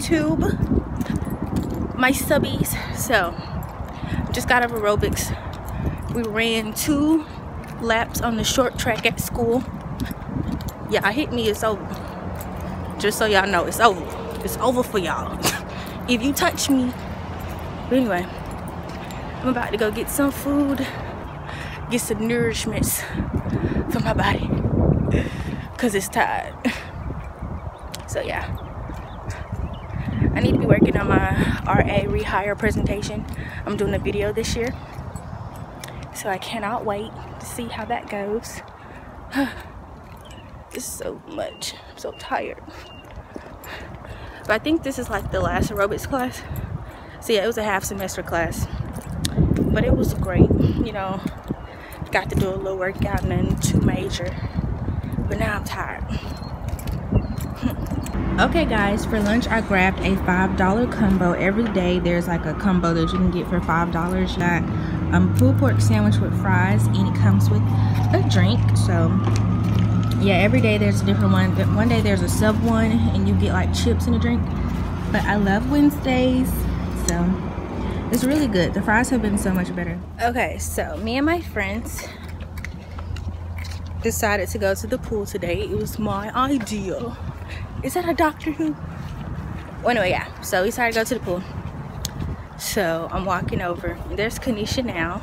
YouTube, my subbies. So, just got out of aerobics. We ran two laps on the short track at school. Yeah, I hit me, it's over. Just so y'all know, it's over. It's over for y'all. if you touch me. But anyway, I'm about to go get some food, get some nourishments for my body. Cause it's tired. So yeah. I need to be working on my RA rehire presentation. I'm doing a video this year. So I cannot wait to see how that goes. it's so much. I'm so tired. But I think this is like the last aerobics class. So yeah, it was a half semester class. But it was great, you know. Got to do a little workout then too major. But now I'm tired. Okay guys, for lunch I grabbed a $5 combo. Every day there's like a combo that you can get for $5. You got um, pulled pork sandwich with fries and it comes with a drink. So yeah, every day there's a different one. But One day there's a sub one and you get like chips and a drink. But I love Wednesdays, so it's really good. The fries have been so much better. Okay, so me and my friends decided to go to the pool today. It was my idea. Is that a Doctor Who? Well, anyway, yeah. So we decided to go to the pool. So I'm walking over. There's Kanisha now.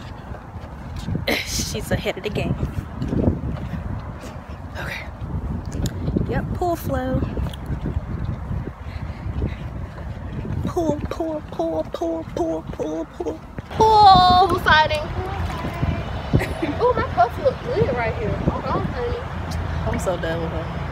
She's ahead of the game. Okay. Yep, pool flow. Pool, pool, pool, pool, pool, pool, pool. Pool siding. oh, my puffs look good right here. Hold on, honey. I'm so done with her.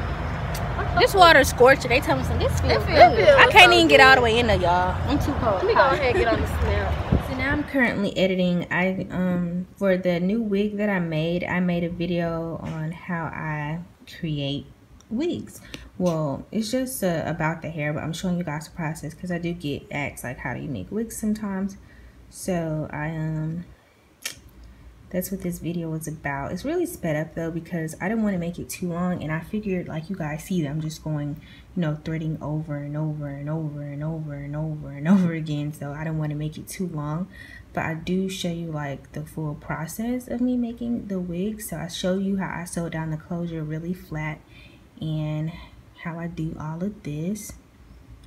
This water is scorching. They tell me some. This feels It good. feel- I can't so even get all the way in there, y'all. I'm too cold. Let me go ahead and get on the snap. So now I'm currently editing. I um for the new wig that I made, I made a video on how I create wigs. Well, it's just uh, about the hair, but I'm showing you guys the process because I do get asked like, how do you make wigs sometimes. So I um that's what this video was about. It's really sped up though because I didn't want to make it too long and I figured like you guys see that I'm just going, you know, threading over and over and over and over and over and over again. So I don't want to make it too long. But I do show you like the full process of me making the wig. So I show you how I sew down the closure really flat and how I do all of this.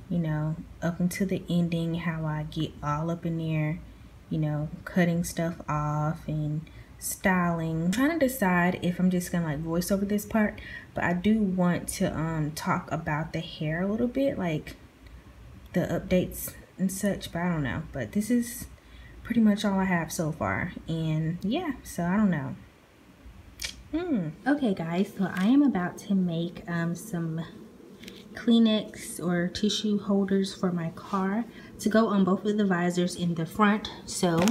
You know, up until the ending, how I get all up in there you know, cutting stuff off and styling. I'm trying to decide if I'm just gonna like voice over this part, but I do want to um talk about the hair a little bit, like the updates and such, but I don't know. But this is pretty much all I have so far. And yeah, so I don't know. Hmm. Okay guys, so I am about to make um some Kleenex or tissue holders for my car to go on both of the visors in the front. So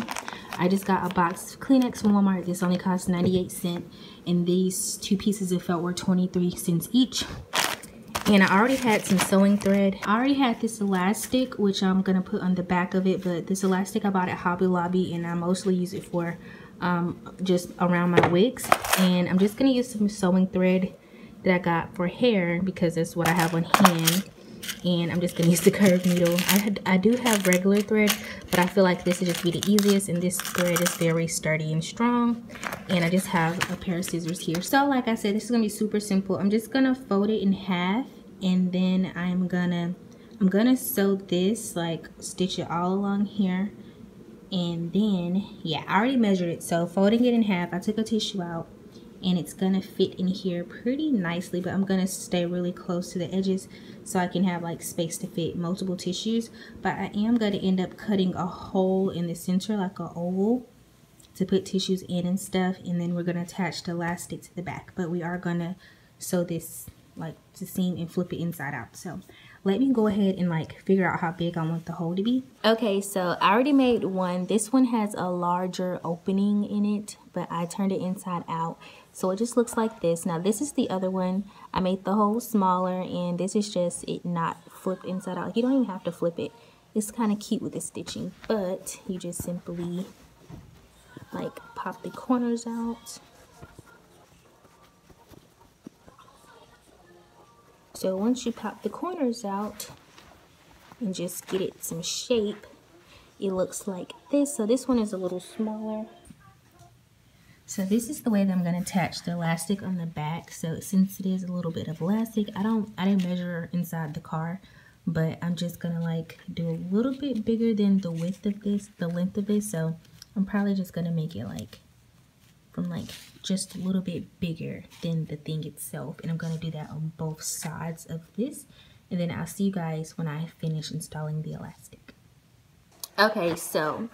I just got a box of Kleenex from Walmart. This only cost 98 cents. And these two pieces of felt were 23 cents each. And I already had some sewing thread. I already had this elastic, which I'm to put on the back of it. But this elastic I bought at Hobby Lobby. And I mostly use it for um, just around my wigs. And I'm just to use some sewing thread that I got for hair because that's what I have on hand. And I'm just gonna use the curved needle. I, had, I do have regular thread but I feel like this would just be the easiest. And this thread is very sturdy and strong. And I just have a pair of scissors here. So like I said this is gonna be super simple. I'm just gonna fold it in half. And then I'm gonna I'm gonna sew this like stitch it all along here. And then yeah I already measured it. So folding it in half I took a tissue out and it's gonna fit in here pretty nicely but I'm gonna stay really close to the edges so I can have like space to fit multiple tissues. But I am gonna end up cutting a hole in the center like a oval to put tissues in and stuff and then we're gonna attach the elastic to the back. But we are gonna sew this like to seam and flip it inside out. So let me go ahead and like figure out how big I want the hole to be. Okay, so I already made one. This one has a larger opening in it, but I turned it inside out. So it just looks like this. Now this is the other one. I made the hole smaller and this is just it not flipped inside out. You don't even have to flip it. It's kind of cute with the stitching, but you just simply like pop the corners out. So once you pop the corners out, and just get it some shape, it looks like this. So this one is a little smaller. So this is the way that I'm going to attach the elastic on the back. So since it is a little bit of elastic, I don't, I didn't measure inside the car, but I'm just going to like do a little bit bigger than the width of this, the length of this. So I'm probably just going to make it like like just a little bit bigger than the thing itself. And I'm going to do that on both sides of this. And then I'll see you guys when I finish installing the elastic. Okay, so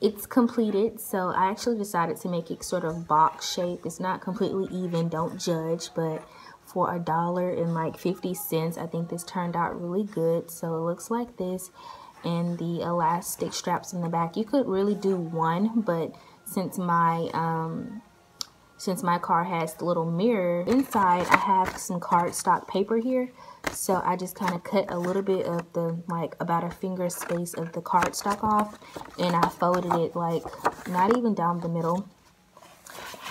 it's completed so I actually decided to make it sort of box shape it's not completely even don't judge but for a dollar and like 50 cents I think this turned out really good so it looks like this and the elastic straps in the back you could really do one but since my um, since my car has the little mirror inside I have some cardstock paper here. So I just kind of cut a little bit of the like about a finger space of the cardstock off and I folded it like not even down the middle.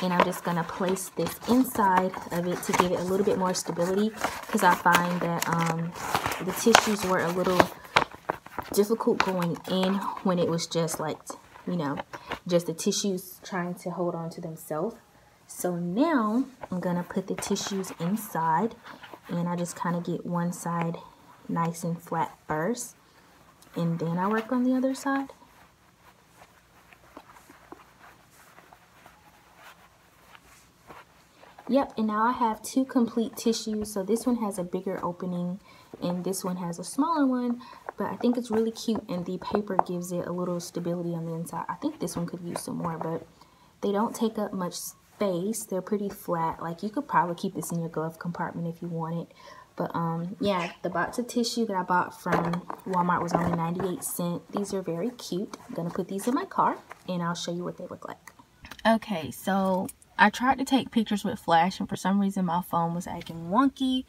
And I'm just gonna place this inside of it to give it a little bit more stability because I find that um, the tissues were a little difficult going in when it was just like you know just the tissues trying to hold on to themselves so now I'm gonna put the tissues inside and I just kind of get one side nice and flat first and then I work on the other side. Yep, and now I have two complete tissues. So this one has a bigger opening and this one has a smaller one. But I think it's really cute and the paper gives it a little stability on the inside. I think this one could use some more, but they don't take up much They're pretty flat. Like you could probably keep this in your glove compartment if you wanted. But um, yeah, the box of tissue that I bought from Walmart was only 98 cents. These are very cute. I'm going to put these in my car and I'll show you what they look like. Okay, so I tried to take pictures with flash and for some reason my phone was acting wonky.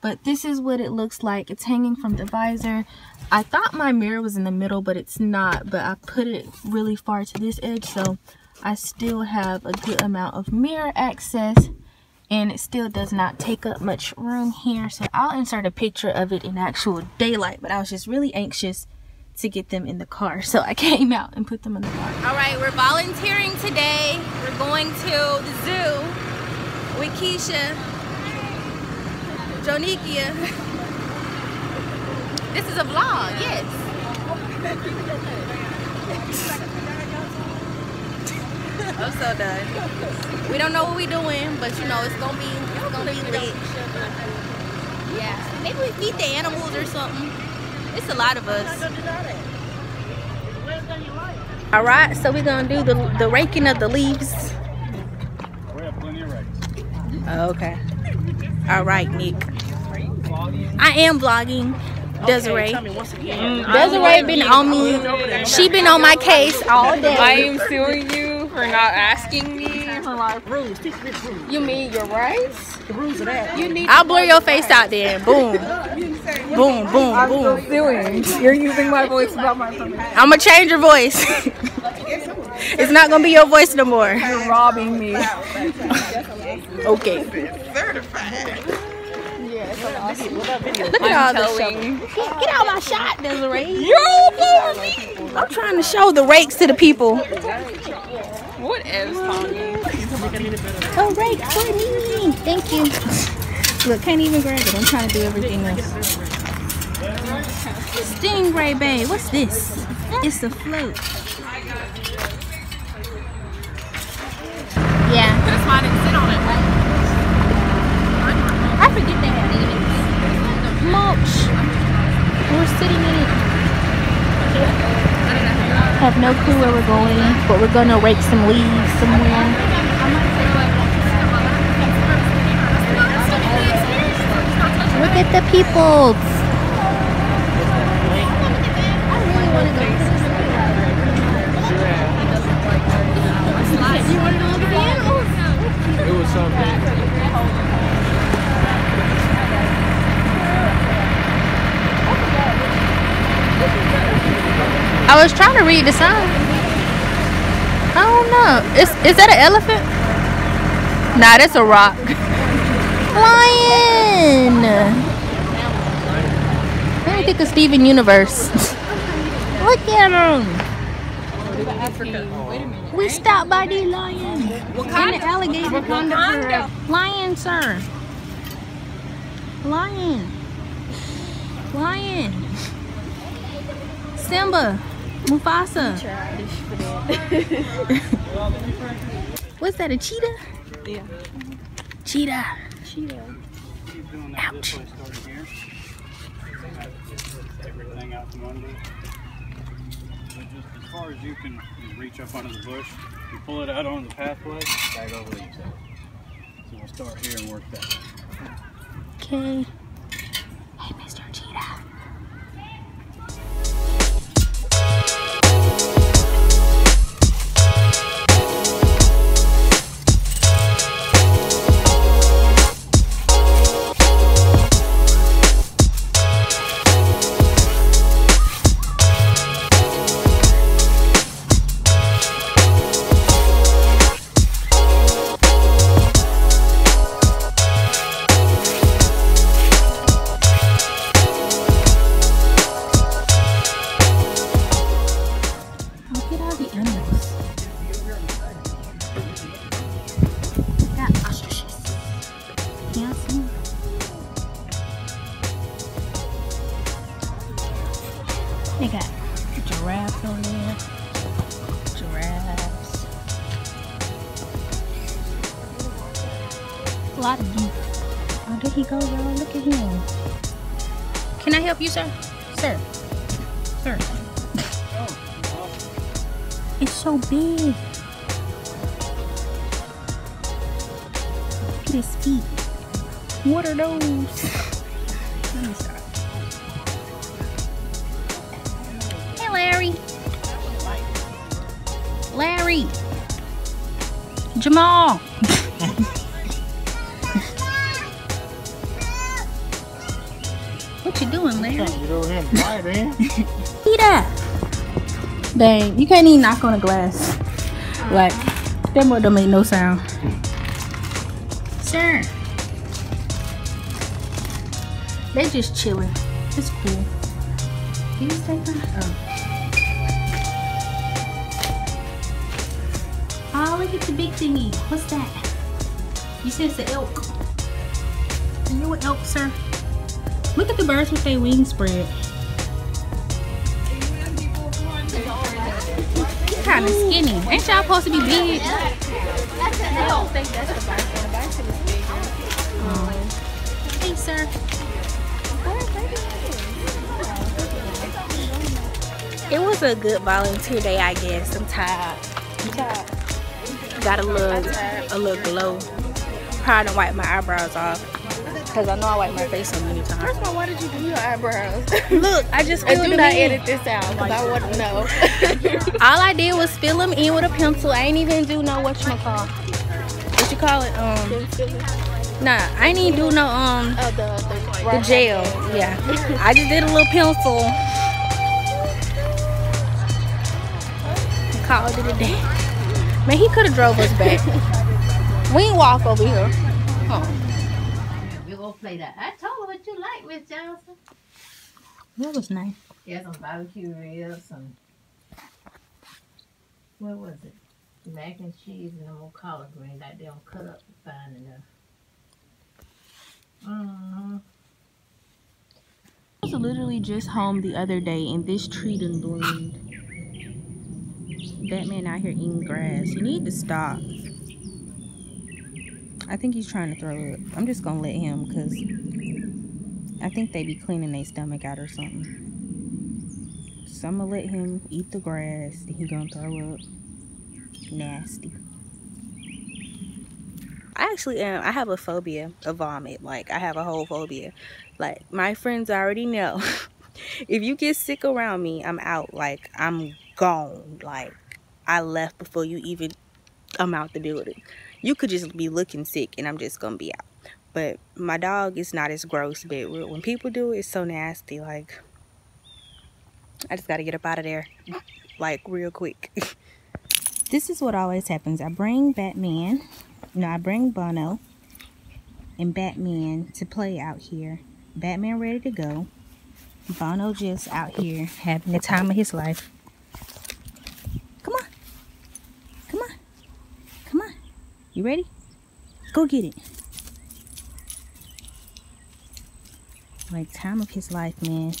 But this is what it looks like. It's hanging from the visor. I thought my mirror was in the middle, but it's not. But I put it really far to this edge, so I still have a good amount of mirror access and it still does not take up much room here. So I'll insert a picture of it in actual daylight but I was just really anxious to get them in the car so I came out and put them in the car. All right we're volunteering today. We're going to the zoo with Keisha Jonikia. This is a vlog yes I'm so done. We don't know what we're doing, but you know it's gonna be it's gonna be lit. Yeah. Maybe we feed the animals or something. It's a lot of us. All right, so we're gonna do the the raking of the leaves. Okay. All right, Nick. I am vlogging. Desiree. Mm, Desiree been on me. She been on my case all day. I am suing you for not asking me for my rules. Teach me rules. You mean your rights? The rules of that. You need. I'll blur your face out there. Boom. boom, boom, I'm boom. Doing. You're using my voice about my. I'm gonna change your voice. it's not gonna be your voice no more. You're robbing me. okay. Certified. Look at all the showing. Get, get out my shot, Desiree. Yo, I'm trying to show the rakes to the people. What is Tommy? Oh, me. Thank you. Look, can't even grab it. I'm trying to do everything else. Stingray Bay. What's this? It's a float. Yeah. That's why I didn't sit on it. I forget they had it. Mulch. We're sitting in it. Have no clue where we're going, but we're gonna rake some leaves somewhere. Look at the people. It was something. I was trying to read the sign. I don't know. Is is that an elephant? Nah, that's a rock. Lion. think of Steven Universe. Look at him. We stopped by the lion. And the alligator. Lion, sir. Lion. Lion. Simba. Mufasa. What's that, a cheetah? Yeah. Cheetah. Cheetah. Ouch. Everything out from under. As far as you can reach up under the bush, you pull it out on the pathway, back over the side. So we'll start here and work that. way. Okay. Hey, Mr. Cheetah. There he go, y'all. Look at him. Can I help you, sir? Sir. Sir. It's so big. Look at his feet. What are those? Let me stop. Hey, Larry. Larry. Jamal. what you doing, Larry? Get over here and bite in. Peter. Dang, you can't even knock on a glass. Like, that boy don't make no sound. Sir. They just chilling. It's cool. Can you stay there? Oh. Oh, look at the big thingy. What's that? You said it's an elk. Are you an elk, sir? Look at the birds with their wings spread. kind of skinny. Ain't y'all supposed to be big? Oh. Hey, sir. It was a good volunteer day, I guess. I'm tired. Got a little, a little glow. Probably done wipe my eyebrows off. Cause I know I wipe my face so many times. First of all, why did you do your eyebrows? Look, I just filled do not in. edit this out because I want to know. All I did was fill them in with a pencil. I ain't even do no what you call. What you call it? Um, nah, I ain't even do no um Oh, the, the, the gel. Yeah, I just did a little pencil. Called it a day. Man, he could have drove us back. we ain't walk over here. Gonna play that. I told her what you like, Miss Johnson. That was nice. Yeah, some barbecue ribs, some what was it? Mac and cheese and them old collard greens that they don't cut up fine enough. Mm-hmm. I was literally just home the other day and this tree done bloomed. Batman out here eating grass. You need to stop. I think he's trying to throw up. I'm just gonna let him because I think they be cleaning their stomach out or something. So I'm gonna let him eat the grass. He gonna throw up. Nasty. I actually am. I have a phobia of vomit. Like I have a whole phobia. Like my friends already know. if you get sick around me, I'm out. Like I'm gone. Like I left before you even I'm out the building. You could just be looking sick and I'm just gonna be out. But my dog is not as gross, but when people do it, it's so nasty. Like I just gotta get up out of there. Like real quick. this is what always happens. I bring Batman. No, I bring Bono and Batman to play out here. Batman ready to go. Bono just out here having the time of his life. Come on. Come on. Come on. You ready? Go get it. Like time of his life, man.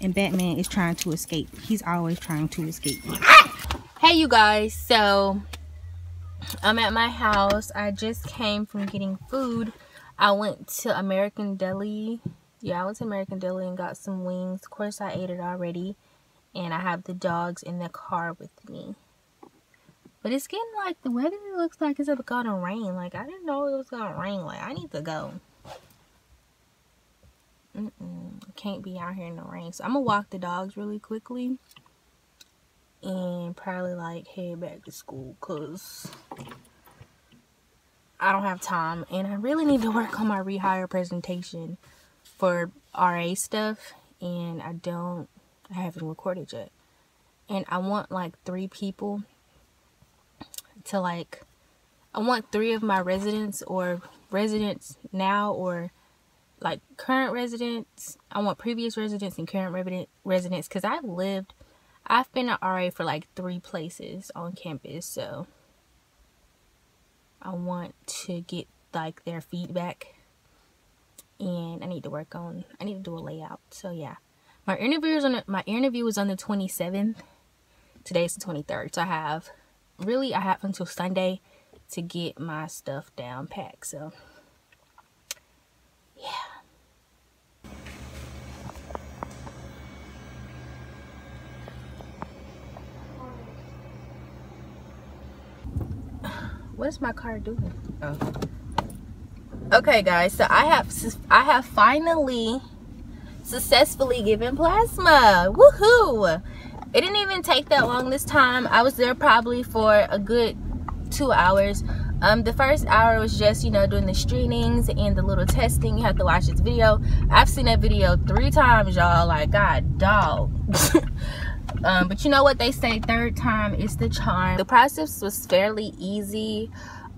And Batman is trying to escape. He's always trying to escape. Hey you guys, so I'm at my house. I just came from getting food. I went to American Deli yeah, I went to American Deli and got some wings. Of course, I ate it already. And I have the dogs in the car with me. But it's getting like, the weather looks like it's gonna rain. Like, I didn't know it was gonna rain. Like, I need to go. Mm -mm. Can't be out here in the rain. So, I'm gonna walk the dogs really quickly. And probably like head back to school. Because I don't have time. And I really need to work on my rehire presentation for RA stuff and I don't I haven't recorded yet. And I want like three people to like I want three of my residents or residents now or like current residents. I want previous residents and current resident residents because I've lived I've been an RA for like three places on campus, so I want to get like their feedback and I need to work on I need to do a layout. So yeah. My interview is on the, my interview was on the 27th today's the 23rd so I have really I have until Sunday to get my stuff down packed so yeah. What is my car doing? Oh. Okay guys so i have i have finally successfully given plasma. Woohoo it didn't even take that long this time. I was there probably for a good two hours. Um the first hour was just you know doing the screenings and the little testing. You have to watch this video. I've seen that video three times y'all. Like god dog. Um but you know what they say third time is the charm. The process was fairly easy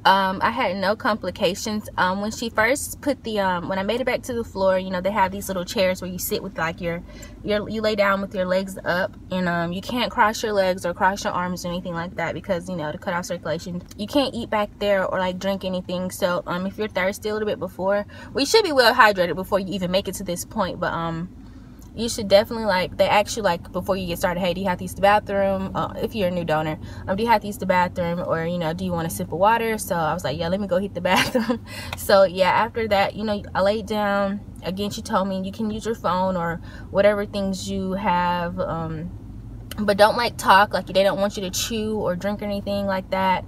um, I had no complications. Um, when she first put the, um, when I made it back to the floor, you know, they have these little chairs where you sit with like your, your you lay down with your legs up and um, you can't cross your legs or cross your arms or anything like that because, you know, to cut off circulation. You can't eat back there or like drink anything. So um, if you're thirsty a little bit before, we should be well hydrated before you even make it to this point. But um, you should definitely like they ask you like before you get started hey do you have to use the bathroom? Uh, if you're a new donor um do you have to use the bathroom? Or you know do you want a sip of water? So i was like yeah let me go hit the bathroom. So yeah after that you know i laid down. Again she told me you can use your phone or whatever things you have um but don't like talk. Like they don't want you to chew or drink or anything like that.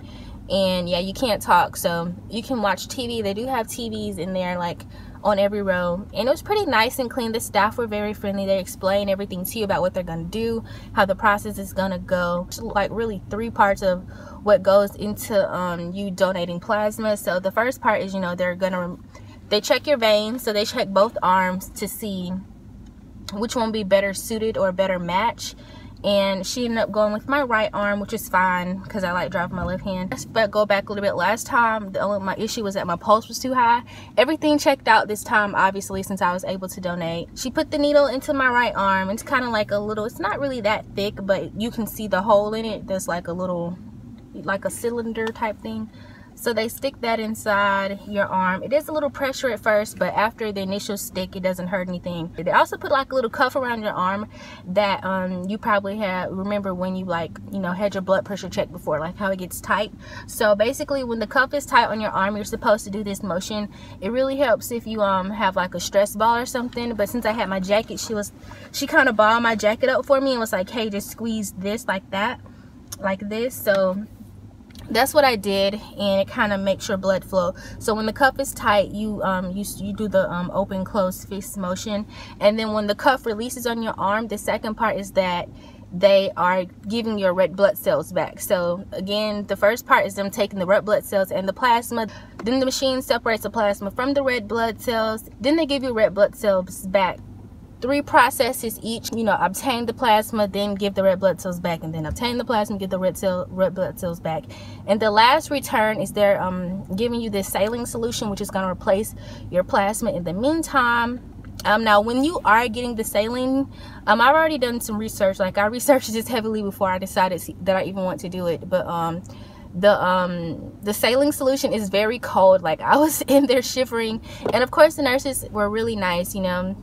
And yeah you can't talk. So you can watch tv they do have tvs in there like on every row. And it was pretty nice and clean. The staff were very friendly. They explained everything to you about what they're going to do how the process is going to go like really three parts of what goes into um, you donating plasma. So the first part is you know they're going to they check your veins. So they check both arms to see which one be better suited or better match and she ended up going with my right arm which is fine because i like driving my left hand. But go back a little bit. Last time the only my issue was that my pulse was too high. Everything checked out this time obviously since i was able to donate. She put the needle into my right arm. It's kind of like a little it's not really that thick but you can see the hole in it there's like a little like a cylinder type thing so they stick that inside your arm. It is a little pressure at first, but after the initial stick, it doesn't hurt anything. They also put like a little cuff around your arm that um, you probably have, remember when you like, you know, had your blood pressure checked before, like how it gets tight. So basically when the cuff is tight on your arm, you're supposed to do this motion. It really helps if you um have like a stress ball or something. But since I had my jacket, she was, she kind of balled my jacket up for me and was like, hey, just squeeze this like that, like this. So that's what I did and it kind of makes your blood flow. So when the cuff is tight you um you, you do the um, open close fist motion and then when the cuff releases on your arm the second part is that they are giving your red blood cells back. So again the first part is them taking the red blood cells and the plasma. Then the machine separates the plasma from the red blood cells. Then they give you red blood cells back three processes each you know obtain the plasma then give the red blood cells back and then obtain the plasma get the red cell red blood cells back. And the last return is they're um, giving you this saline solution which is going to replace your plasma in the meantime. Um now when you are getting the saline um i've already done some research. Like i researched this heavily before i decided that i even want to do it. But um the um the saline solution is very cold. Like i was in there shivering. And of course the nurses were really nice you know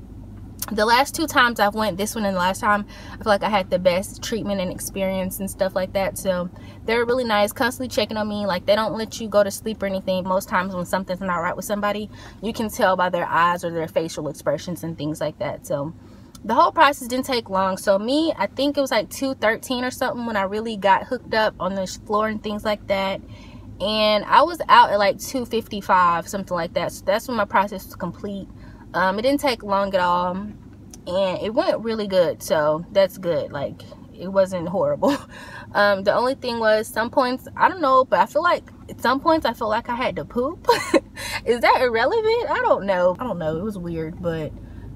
the last two times I've went this one and the last time I feel like I had the best treatment and experience and stuff like that. So they're really nice constantly checking on me like they don't let you go to sleep or anything. Most times when something's not right with somebody you can tell by their eyes or their facial expressions and things like that. So the whole process didn't take long. So me I think it was like 213 or something when I really got hooked up on the floor and things like that. And I was out at like 255 something like that. So that's when my process was complete um, it didn't take long at all and it went really good so that's good like it wasn't horrible. Um, the only thing was some points i don't know but i feel like at some points i feel like i had to poop. Is that irrelevant? I don't know. I don't know. It was weird but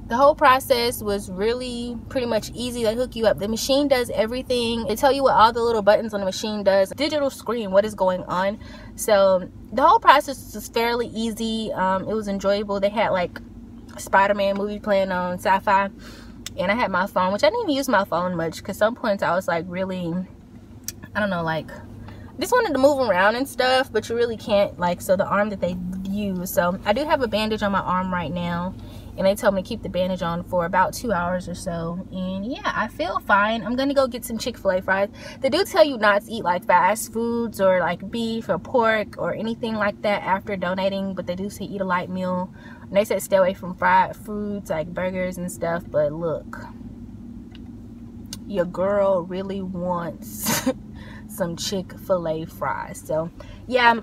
the whole process was really pretty much easy they hook you up. The machine does everything. They tell you what all the little buttons on the machine does. Digital screen what is going on. So the whole process was fairly easy. Um, it was enjoyable. They had like Spider-Man movie playing on sci-fi. And I had my phone which I didn't even use my phone much because some points I was like really I don't know like just wanted to move around and stuff but you really can't like so the arm that they use so I do have a bandage on my arm right now and they told me to keep the bandage on for about two hours or so and yeah i feel fine. I'm gonna go get some chick-fil-a fries. They do tell you not to eat like fast foods or like beef or pork or anything like that after donating but they do say eat a light meal and they said stay away from fried foods like burgers and stuff but look your girl really wants some chick-fil-a fries. So yeah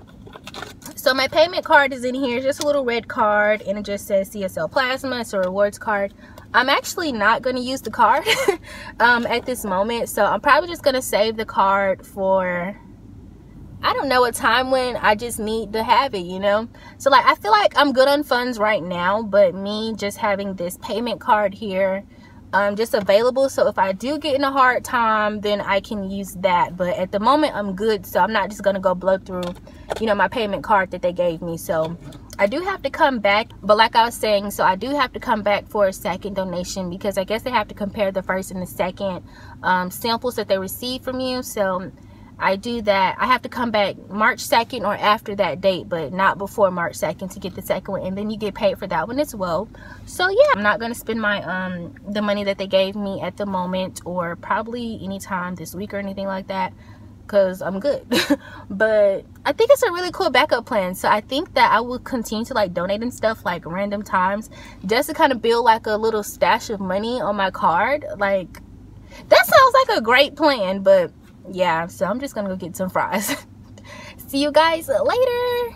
so my payment card is in here. Just a little red card and it just says csl plasma. It's a rewards card. I'm actually not going to use the card um, at this moment. So i'm probably just going to save the card for I don't know a time when I just need to have it, you know? So like I feel like I'm good on funds right now, but me just having this payment card here um just available. So if I do get in a hard time then I can use that. But at the moment I'm good so I'm not just gonna go blow through you know my payment card that they gave me. So I do have to come back but like I was saying so I do have to come back for a second donation because I guess they have to compare the first and the second um, samples that they receive from you. So I do that. I have to come back March 2nd or after that date, but not before March 2nd to get the second one. And then you get paid for that one as well. So yeah, I'm not going to spend my um the money that they gave me at the moment or probably anytime this week or anything like that because I'm good. but I think it's a really cool backup plan. So I think that I will continue to like donate and stuff like random times just to kind of build like a little stash of money on my card. Like that sounds like a great plan, but yeah so i'm just gonna go get some fries. See you guys later